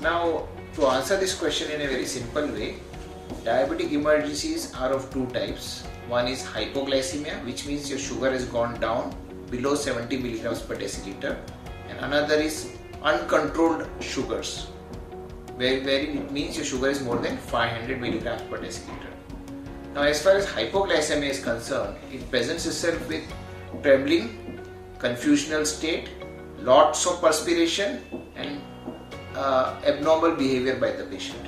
Now, to answer this question in a very simple way, diabetic emergencies are of two types. One is hypoglycemia, which means your sugar has gone down below 70 milligrams per deciliter, and another is uncontrolled sugars, where, where it means your sugar is more than 500 milligrams per deciliter. Now, as far as hypoglycemia is concerned, it presents itself with trembling, confusional state, lots of perspiration, uh, abnormal behavior by the patient.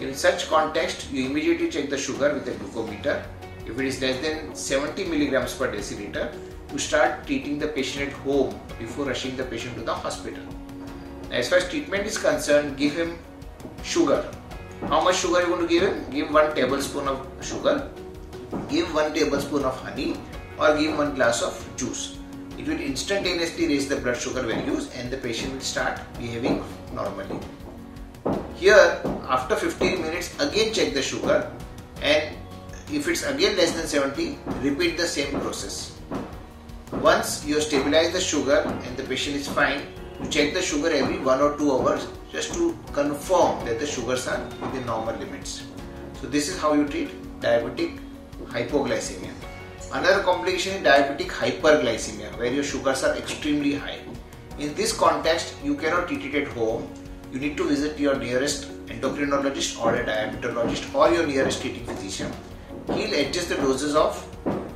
In such context, you immediately check the sugar with a glucometer. If it is less than 70 milligrams per deciliter, you start treating the patient at home before rushing the patient to the hospital. As far as treatment is concerned, give him sugar. How much sugar you going to give him? Give one tablespoon of sugar, give one tablespoon of honey, or give one glass of juice. It will instantaneously raise the blood sugar values and the patient will start behaving normally. Here, after 15 minutes, again check the sugar and if it's again less than 70, repeat the same process. Once you stabilize the sugar and the patient is fine, you check the sugar every 1 or 2 hours just to confirm that the sugars are within normal limits. So this is how you treat diabetic hypoglycemia. Another complication is diabetic hyperglycemia where your sugars are extremely high. In this context, you cannot treat it at home. You need to visit your nearest endocrinologist or a diabetologist or your nearest treating physician. He'll adjust the doses of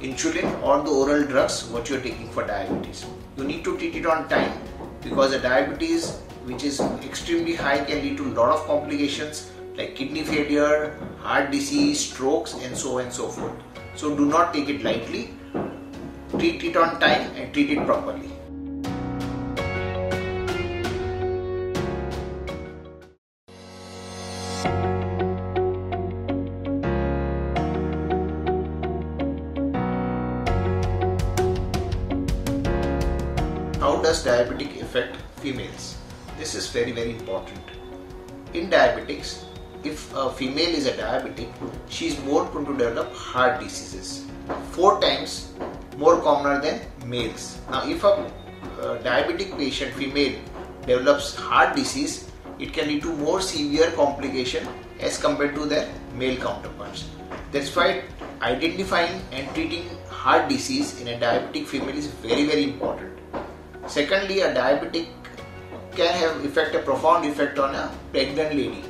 insulin or the oral drugs what you are taking for diabetes. You need to treat it on time because a diabetes which is extremely high can lead to a lot of complications like kidney failure, heart disease, strokes and so on and so forth. So do not take it lightly. Treat it on time and treat it properly. How does diabetic affect females? This is very very important. In diabetics, if a female is a diabetic, she is more prone to develop heart diseases. Four times more commoner than males. Now, if a uh, diabetic patient, female, develops heart disease, it can lead to more severe complication as compared to their male counterparts. That's why identifying and treating heart disease in a diabetic female is very very important. Secondly, a diabetic can have effect a profound effect on a pregnant lady.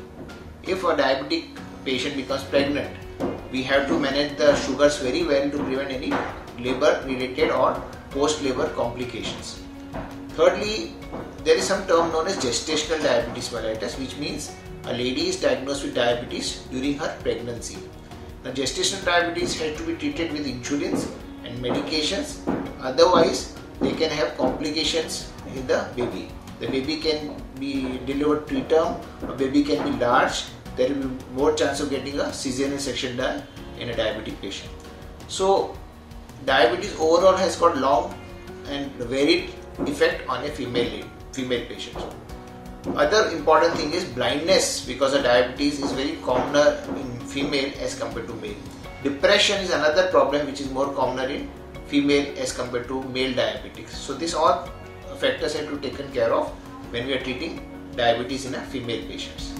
If a diabetic patient becomes pregnant, we have to manage the sugars very well to prevent any labor related or post labor complications. Thirdly, there is some term known as gestational diabetes mellitus, which means a lady is diagnosed with diabetes during her pregnancy. Now, gestational diabetes has to be treated with insulins and medications, otherwise, they can have complications in the baby. The baby can be delivered preterm, a baby can be large, there will be more chance of getting a cesarean section done in a diabetic patient. So, diabetes overall has got long and varied effect on a female female patient. Other important thing is blindness because of diabetes is very commoner in female as compared to male. Depression is another problem which is more commoner in female as compared to male diabetics. So this all factors have to be taken care of when we are treating diabetes in a female patients.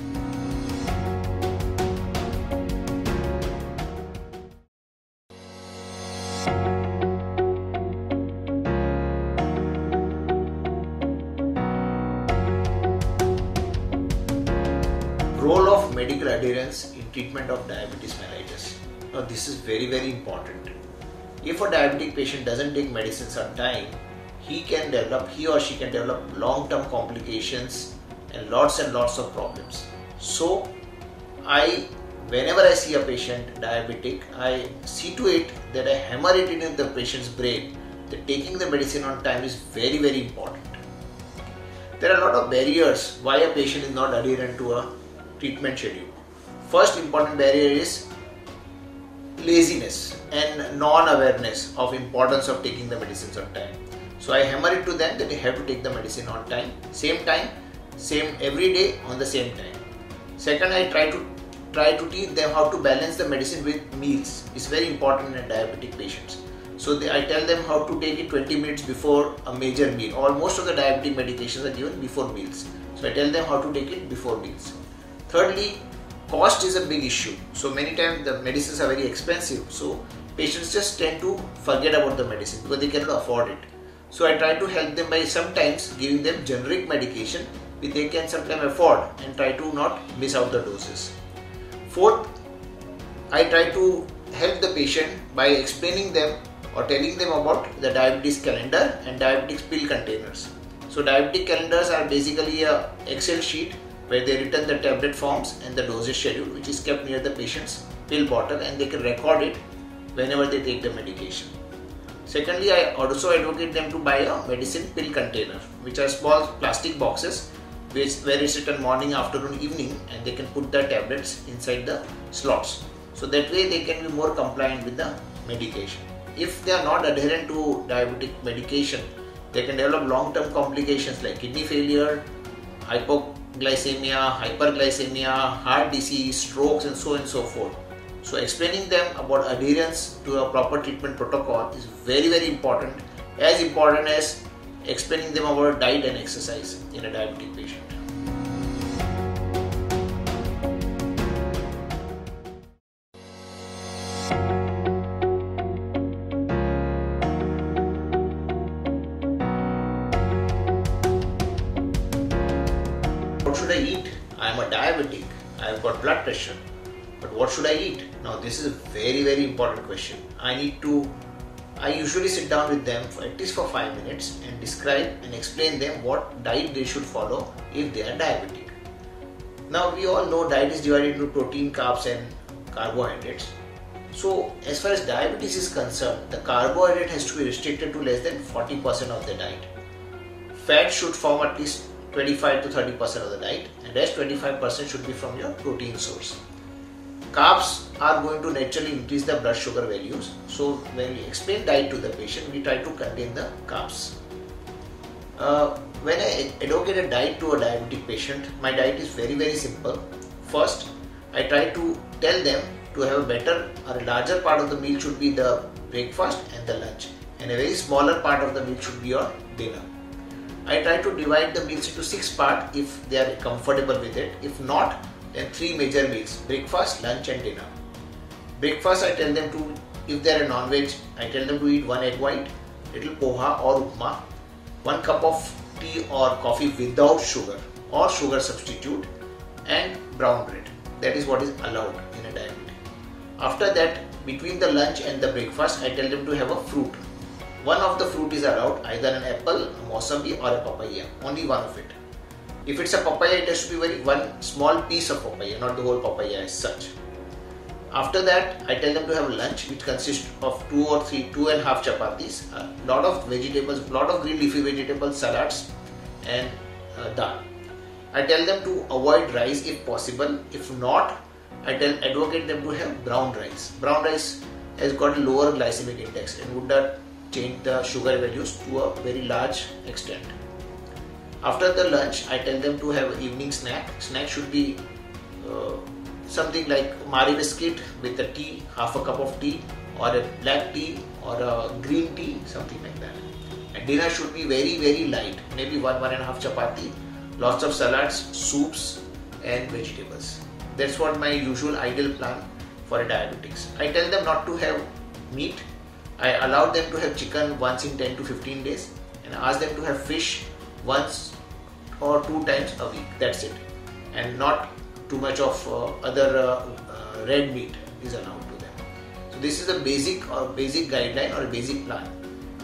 Role of medical adherence in treatment of diabetes mellitus. Now this is very very important. If a diabetic patient doesn't take medicines on time, he can develop, he or she can develop long-term complications and lots and lots of problems. So I, whenever I see a patient diabetic, I see to it that I hammer it into the patient's brain that taking the medicine on time is very very important. There are a lot of barriers why a patient is not adherent to a treatment schedule. First important barrier is laziness and non-awareness of importance of taking the medicines on time. So I hammer it to them that they have to take the medicine on time, same time, same every day on the same time. Second, I try to try to teach them how to balance the medicine with meals. It's very important in diabetic patients. So they, I tell them how to take it 20 minutes before a major meal. Or most of the diabetic medications are given before meals. So I tell them how to take it before meals. Thirdly, cost is a big issue. So many times the medicines are very expensive. So patients just tend to forget about the medicine because they cannot afford it. So I try to help them by sometimes giving them generic medication which they can sometimes afford and try to not miss out the doses. Fourth, I try to help the patient by explaining them or telling them about the diabetes calendar and diabetes pill containers. So diabetic calendars are basically a Excel sheet where they written the tablet forms and the dosage schedule which is kept near the patient's pill bottle and they can record it whenever they take the medication. Secondly, I also advocate them to buy a medicine pill container which are small plastic boxes which where it's written morning, afternoon, evening and they can put the tablets inside the slots. So that way they can be more compliant with the medication. If they are not adherent to diabetic medication, they can develop long-term complications like kidney failure, hypoglycemia, hyperglycemia, heart disease, strokes and so on and so forth. So explaining them about adherence to a proper treatment protocol is very very important as important as explaining them about diet and exercise in a diabetic patient. What should I eat? I am a diabetic. I have got blood pressure. But what should I eat? Now this is a very very important question. I need to I usually sit down with them for at least for 5 minutes and describe and explain them what diet they should follow if they are diabetic. Now we all know diet is divided into protein, carbs and carbohydrates. So as far as diabetes is concerned, the carbohydrate has to be restricted to less than 40% of the diet. Fat should form at least 25 to 30% of the diet and rest 25% should be from your protein source. Carbs are going to naturally increase the blood sugar values. So when we explain diet to the patient, we try to contain the carbs. Uh, when I advocate a diet to a diabetic patient, my diet is very very simple. First, I try to tell them to have a better or a larger part of the meal should be the breakfast and the lunch and a very smaller part of the meal should be your dinner. I try to divide the meals into six parts if they are comfortable with it. If not, then three major meals breakfast, lunch, and dinner. Breakfast, I tell them to, if they are a non veg, I tell them to eat one egg white, little poha or upma, one cup of tea or coffee without sugar or sugar substitute, and brown bread. That is what is allowed in a diet. After that, between the lunch and the breakfast, I tell them to have a fruit. One of the fruit is allowed, either an apple, a mosambi or a papaya, only one of it. If it's a papaya, it has to be very one small piece of papaya, not the whole papaya as such. After that, I tell them to have lunch, which consists of two or three, two and a half chapatis, a lot of vegetables, lot of green leafy vegetables, salads, and uh, dal. I tell them to avoid rice if possible. If not, I tell advocate them to have brown rice. Brown rice has got a lower glycemic index and would not change the sugar values to a very large extent. After the lunch, I tell them to have evening snack. Snack should be uh, something like Marie biscuit with a tea, half a cup of tea, or a black tea, or a green tea, something like that. And dinner should be very very light, maybe one one and a half chapati, lots of salads, soups, and vegetables. That's what my usual ideal plan for a diabetics. I tell them not to have meat. I allow them to have chicken once in 10 to 15 days and ask them to have fish once or two times a week. That's it. And not too much of uh, other uh, uh, red meat is allowed to them. So this is a basic or basic guideline or basic plan.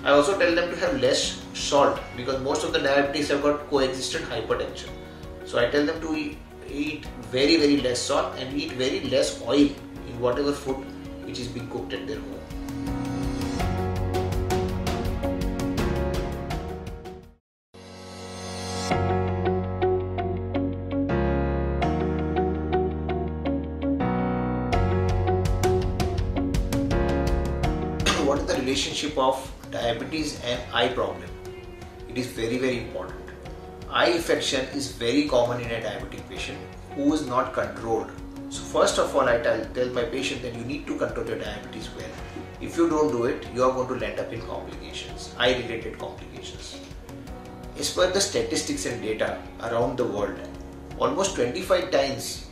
I also tell them to have less salt because most of the diabetics have got coexistent hypertension. So I tell them to eat, eat very very less salt and eat very less oil in whatever food which is being cooked at their home. What is the relationship of diabetes and eye problem? It is very very important. Eye infection is very common in a diabetic patient who is not controlled. So first of all, I tell, tell my patient that you need to control your diabetes well. if you don't do it you are going to land up in complications eye related complications as per the statistics and data around the world almost 25 times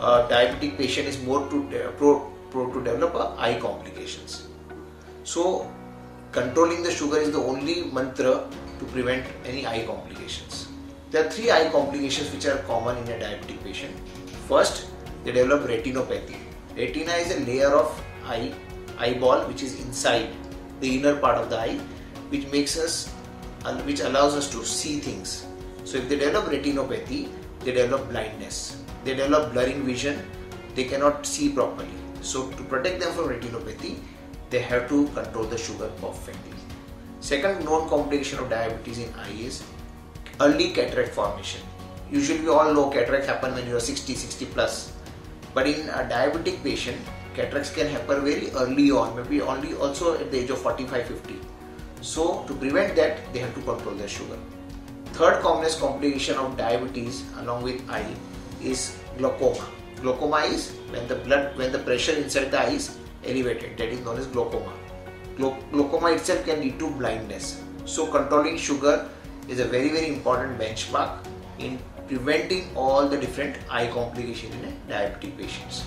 a diabetic patient is more to uh, pro, pro to develop eye complications so controlling the sugar is the only mantra to prevent any eye complications. There are three eye complications which are common in a diabetic patient. First they develop retinopathy. Retina is a layer of eye eyeball which is inside the inner part of the eye which makes us uh, which allows us to see things. So if they develop retinopathy they develop blindness. They develop blurring vision. They cannot see properly. So to protect them from retinopathy they have to control the sugar perfectly second known complication of diabetes in eye is early cataract formation. Usually we all know cataracts happen when you are 60 60 plus. But in a diabetic patient cataracts can happen very early on maybe only also at the age of 45 50 so to prevent that they have to control their sugar. Third commonest complication of diabetes along with eye is glaucoma. Glaucoma is when the blood when the pressure inside the eye is elevated that is known as glaucoma. Glaucoma itself can lead to blindness. So controlling sugar is a very very important benchmark in preventing all the different eye complications in diabetic patients